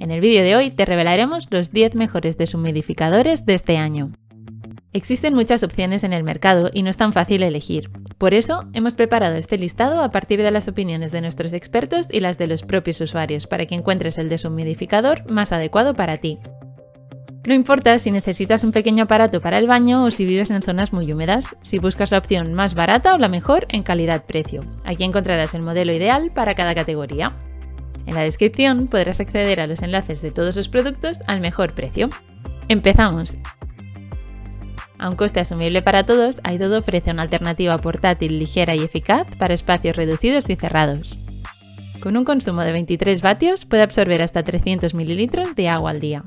En el vídeo de hoy te revelaremos los 10 mejores deshumidificadores de este año. Existen muchas opciones en el mercado y no es tan fácil elegir. Por eso hemos preparado este listado a partir de las opiniones de nuestros expertos y las de los propios usuarios para que encuentres el deshumidificador más adecuado para ti. No importa si necesitas un pequeño aparato para el baño o si vives en zonas muy húmedas, si buscas la opción más barata o la mejor en calidad-precio. Aquí encontrarás el modelo ideal para cada categoría. En la descripción podrás acceder a los enlaces de todos los productos al mejor precio. ¡Empezamos! A un coste asumible para todos, Aidodo ofrece una alternativa portátil ligera y eficaz para espacios reducidos y cerrados. Con un consumo de 23 vatios puede absorber hasta 300 ml de agua al día.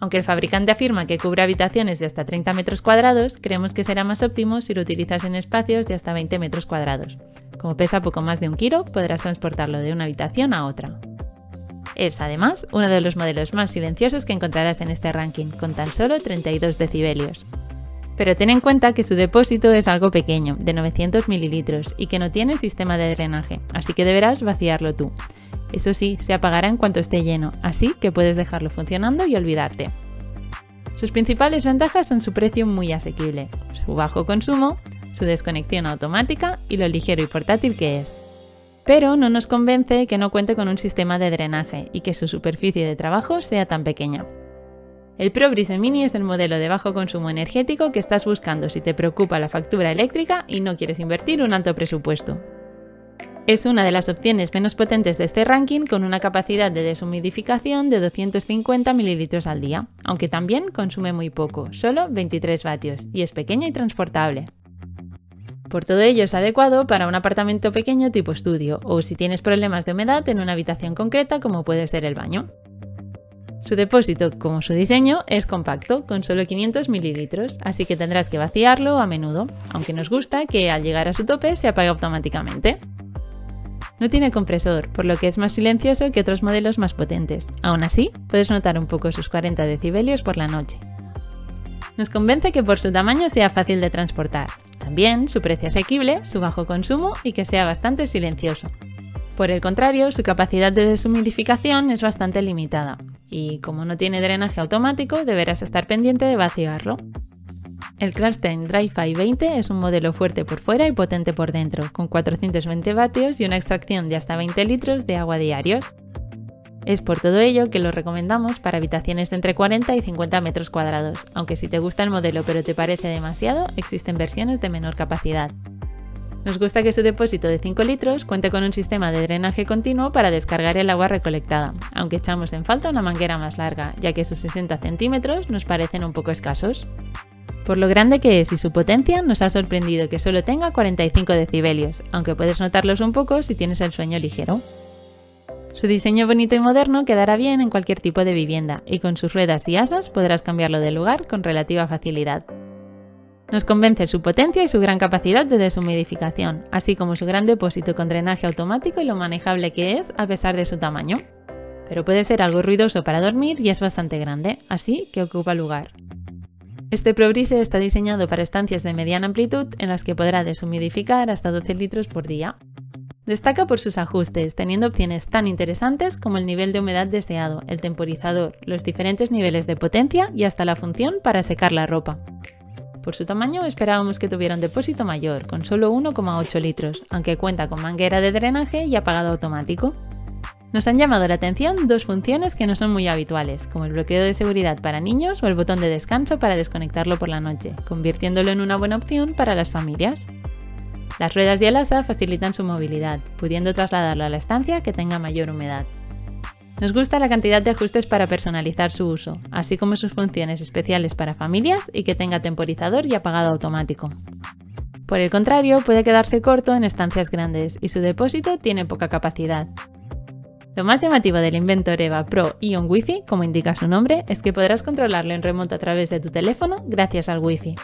Aunque el fabricante afirma que cubre habitaciones de hasta 30 metros cuadrados, creemos que será más óptimo si lo utilizas en espacios de hasta 20 metros cuadrados. Como pesa poco más de un kilo, podrás transportarlo de una habitación a otra. Es además uno de los modelos más silenciosos que encontrarás en este ranking, con tan solo 32 decibelios. Pero ten en cuenta que su depósito es algo pequeño, de 900 mililitros, y que no tiene sistema de drenaje, así que deberás vaciarlo tú. Eso sí, se apagará en cuanto esté lleno, así que puedes dejarlo funcionando y olvidarte. Sus principales ventajas son su precio muy asequible, su bajo consumo, su desconexión automática y lo ligero y portátil que es. Pero no nos convence que no cuente con un sistema de drenaje y que su superficie de trabajo sea tan pequeña. El ProBrise Mini es el modelo de bajo consumo energético que estás buscando si te preocupa la factura eléctrica y no quieres invertir un alto presupuesto. Es una de las opciones menos potentes de este ranking con una capacidad de deshumidificación de 250 ml al día, aunque también consume muy poco, solo 23 vatios, y es pequeño y transportable. Por todo ello es adecuado para un apartamento pequeño tipo estudio o si tienes problemas de humedad en una habitación concreta como puede ser el baño. Su depósito, como su diseño, es compacto, con solo 500 mililitros, así que tendrás que vaciarlo a menudo, aunque nos gusta que al llegar a su tope se apague automáticamente. No tiene compresor, por lo que es más silencioso que otros modelos más potentes. Aún así, puedes notar un poco sus 40 decibelios por la noche. Nos convence que por su tamaño sea fácil de transportar, también su precio asequible, su bajo consumo y que sea bastante silencioso. Por el contrario, su capacidad de deshumidificación es bastante limitada y como no tiene drenaje automático deberás estar pendiente de vaciarlo. El Krafstein Dry-Fi 20 es un modelo fuerte por fuera y potente por dentro, con 420 vatios y una extracción de hasta 20 litros de agua diarios. Es por todo ello que lo recomendamos para habitaciones de entre 40 y 50 metros cuadrados, aunque si te gusta el modelo pero te parece demasiado, existen versiones de menor capacidad. Nos gusta que su depósito de 5 litros cuente con un sistema de drenaje continuo para descargar el agua recolectada, aunque echamos en falta una manguera más larga, ya que sus 60 centímetros nos parecen un poco escasos. Por lo grande que es y su potencia, nos ha sorprendido que solo tenga 45 decibelios, aunque puedes notarlos un poco si tienes el sueño ligero. Su diseño bonito y moderno quedará bien en cualquier tipo de vivienda y con sus ruedas y asas podrás cambiarlo de lugar con relativa facilidad. Nos convence su potencia y su gran capacidad de deshumidificación, así como su gran depósito con drenaje automático y lo manejable que es a pesar de su tamaño. Pero puede ser algo ruidoso para dormir y es bastante grande, así que ocupa lugar. Este ProBrise está diseñado para estancias de mediana amplitud en las que podrá deshumidificar hasta 12 litros por día. Destaca por sus ajustes, teniendo opciones tan interesantes como el nivel de humedad deseado, el temporizador, los diferentes niveles de potencia y hasta la función para secar la ropa. Por su tamaño esperábamos que tuviera un depósito mayor, con solo 1,8 litros, aunque cuenta con manguera de drenaje y apagado automático. Nos han llamado la atención dos funciones que no son muy habituales, como el bloqueo de seguridad para niños o el botón de descanso para desconectarlo por la noche, convirtiéndolo en una buena opción para las familias. Las ruedas y el asa facilitan su movilidad, pudiendo trasladarlo a la estancia que tenga mayor humedad. Nos gusta la cantidad de ajustes para personalizar su uso, así como sus funciones especiales para familias y que tenga temporizador y apagado automático. Por el contrario, puede quedarse corto en estancias grandes y su depósito tiene poca capacidad. Lo más llamativo del Inventor EVA Pro Ion Wi-Fi, como indica su nombre, es que podrás controlarlo en remoto a través de tu teléfono gracias al Wi-Fi.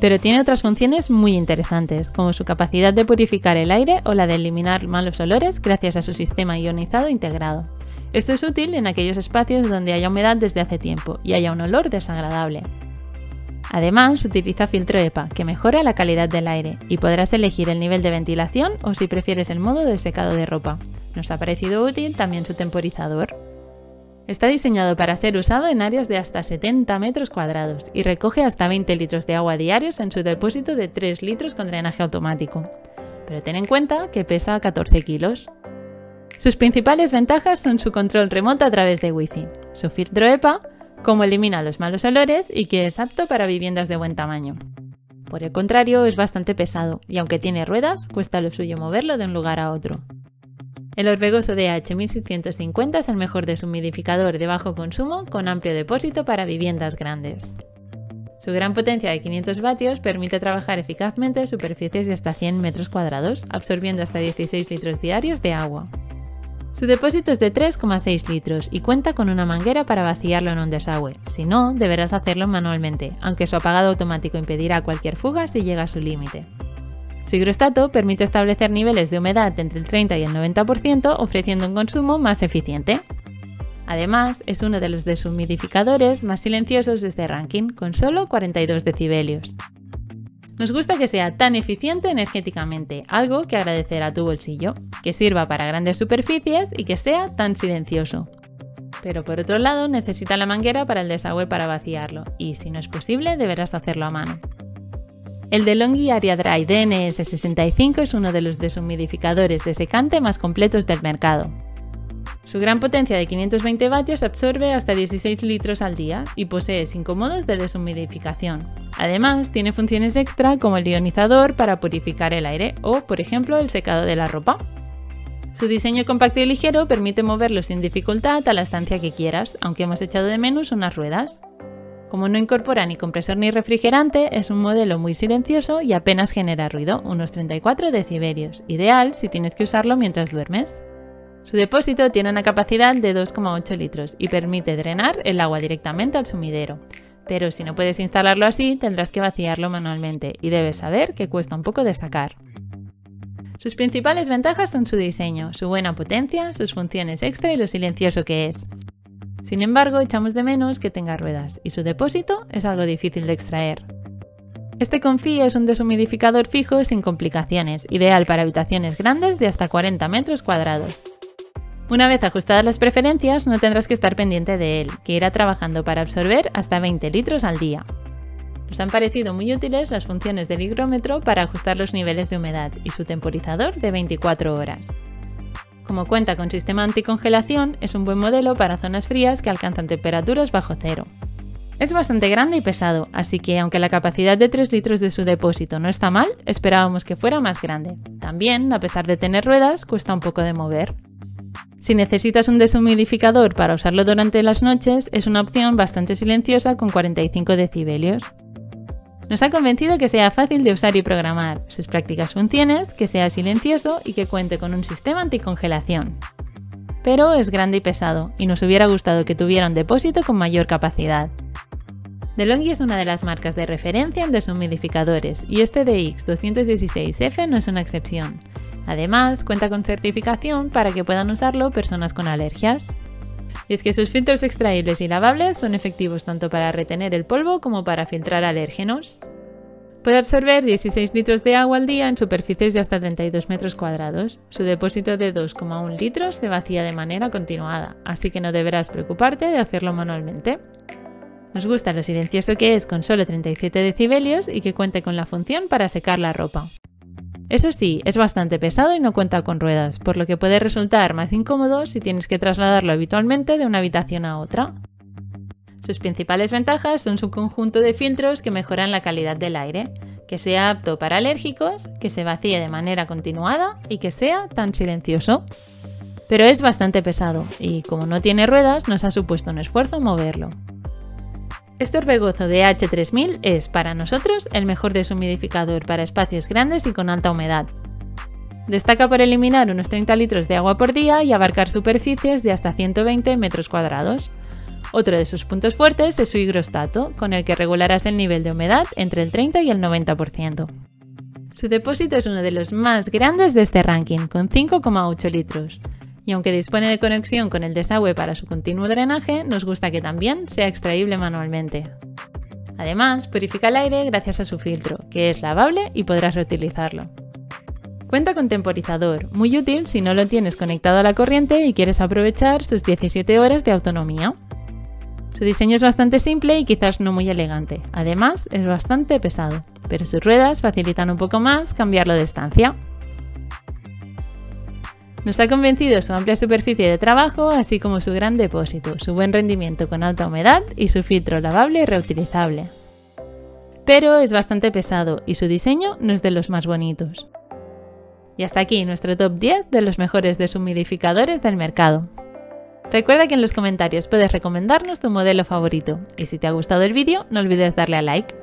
Pero tiene otras funciones muy interesantes, como su capacidad de purificar el aire o la de eliminar malos olores gracias a su sistema ionizado integrado. Esto es útil en aquellos espacios donde haya humedad desde hace tiempo y haya un olor desagradable. Además, utiliza filtro EPA, que mejora la calidad del aire, y podrás elegir el nivel de ventilación o si prefieres el modo de secado de ropa. Nos ha parecido útil también su temporizador. Está diseñado para ser usado en áreas de hasta 70 metros cuadrados y recoge hasta 20 litros de agua diarios en su depósito de 3 litros con drenaje automático. Pero ten en cuenta que pesa 14 kilos. Sus principales ventajas son su control remoto a través de Wi-Fi, su filtro EPA, cómo elimina los malos olores y que es apto para viviendas de buen tamaño. Por el contrario, es bastante pesado y aunque tiene ruedas, cuesta lo suyo moverlo de un lugar a otro. El Orbegoso DH1650 es el mejor deshumidificador de bajo consumo con amplio depósito para viviendas grandes. Su gran potencia de 500 vatios permite trabajar eficazmente superficies de hasta 100 metros cuadrados, absorbiendo hasta 16 litros diarios de agua. Su depósito es de 3,6 litros y cuenta con una manguera para vaciarlo en un desagüe. Si no, deberás hacerlo manualmente, aunque su apagado automático impedirá cualquier fuga si llega a su límite. Su higrostato permite establecer niveles de humedad entre el 30 y el 90%, ofreciendo un consumo más eficiente. Además, es uno de los deshumidificadores más silenciosos de este ranking, con solo 42 decibelios. Nos gusta que sea tan eficiente energéticamente, algo que agradecer a tu bolsillo, que sirva para grandes superficies y que sea tan silencioso. Pero por otro lado, necesita la manguera para el desagüe para vaciarlo, y si no es posible, deberás hacerlo a mano. El DeLonghi Area Dry DNS65 es uno de los deshumidificadores de secante más completos del mercado. Su gran potencia de 520 vatios absorbe hasta 16 litros al día y posee 5 modos de deshumidificación. Además, tiene funciones extra como el ionizador para purificar el aire o, por ejemplo, el secado de la ropa. Su diseño compacto y ligero permite moverlo sin dificultad a la estancia que quieras, aunque hemos echado de menos unas ruedas. Como no incorpora ni compresor ni refrigerante, es un modelo muy silencioso y apenas genera ruido, unos 34 decibelios, ideal si tienes que usarlo mientras duermes. Su depósito tiene una capacidad de 2,8 litros y permite drenar el agua directamente al sumidero. Pero si no puedes instalarlo así, tendrás que vaciarlo manualmente y debes saber que cuesta un poco de sacar. Sus principales ventajas son su diseño, su buena potencia, sus funciones extra y lo silencioso que es. Sin embargo, echamos de menos que tenga ruedas y su depósito es algo difícil de extraer. Este Confi es un deshumidificador fijo sin complicaciones, ideal para habitaciones grandes de hasta 40 metros cuadrados. Una vez ajustadas las preferencias, no tendrás que estar pendiente de él, que irá trabajando para absorber hasta 20 litros al día. Nos han parecido muy útiles las funciones del higrómetro para ajustar los niveles de humedad y su temporizador de 24 horas. Como cuenta con sistema anticongelación, es un buen modelo para zonas frías que alcanzan temperaturas bajo cero. Es bastante grande y pesado, así que aunque la capacidad de 3 litros de su depósito no está mal, esperábamos que fuera más grande. También, a pesar de tener ruedas, cuesta un poco de mover. Si necesitas un deshumidificador para usarlo durante las noches, es una opción bastante silenciosa con 45 decibelios. Nos ha convencido que sea fácil de usar y programar, sus prácticas funciones, que sea silencioso y que cuente con un sistema anticongelación. Pero es grande y pesado, y nos hubiera gustado que tuviera un depósito con mayor capacidad. DeLonghi es una de las marcas de referencia en deshumidificadores, y este DX216F no es una excepción. Además, cuenta con certificación para que puedan usarlo personas con alergias. Y es que sus filtros extraíbles y lavables son efectivos tanto para retener el polvo como para filtrar alérgenos. Puede absorber 16 litros de agua al día en superficies de hasta 32 metros cuadrados. Su depósito de 2,1 litros se vacía de manera continuada, así que no deberás preocuparte de hacerlo manualmente. Nos gusta lo silencioso que es con solo 37 decibelios y que cuente con la función para secar la ropa. Eso sí, es bastante pesado y no cuenta con ruedas, por lo que puede resultar más incómodo si tienes que trasladarlo habitualmente de una habitación a otra. Sus principales ventajas son su conjunto de filtros que mejoran la calidad del aire, que sea apto para alérgicos, que se vacíe de manera continuada y que sea tan silencioso. Pero es bastante pesado y como no tiene ruedas nos ha supuesto un esfuerzo moverlo. Este orbegozo de H3000 es, para nosotros, el mejor deshumidificador para espacios grandes y con alta humedad. Destaca por eliminar unos 30 litros de agua por día y abarcar superficies de hasta 120 metros cuadrados. Otro de sus puntos fuertes es su higrostato, con el que regularás el nivel de humedad entre el 30 y el 90%. Su depósito es uno de los más grandes de este ranking, con 5,8 litros y aunque dispone de conexión con el desagüe para su continuo drenaje, nos gusta que también sea extraíble manualmente. Además, purifica el aire gracias a su filtro, que es lavable y podrás reutilizarlo. Cuenta con temporizador, muy útil si no lo tienes conectado a la corriente y quieres aprovechar sus 17 horas de autonomía. Su diseño es bastante simple y quizás no muy elegante. Además, es bastante pesado, pero sus ruedas facilitan un poco más cambiarlo de estancia. Nos ha convencido su amplia superficie de trabajo, así como su gran depósito, su buen rendimiento con alta humedad y su filtro lavable y reutilizable. Pero es bastante pesado y su diseño no es de los más bonitos. Y hasta aquí nuestro top 10 de los mejores deshumidificadores del mercado. Recuerda que en los comentarios puedes recomendarnos tu modelo favorito y si te ha gustado el vídeo no olvides darle a like.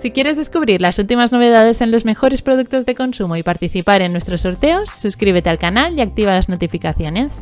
Si quieres descubrir las últimas novedades en los mejores productos de consumo y participar en nuestros sorteos, suscríbete al canal y activa las notificaciones.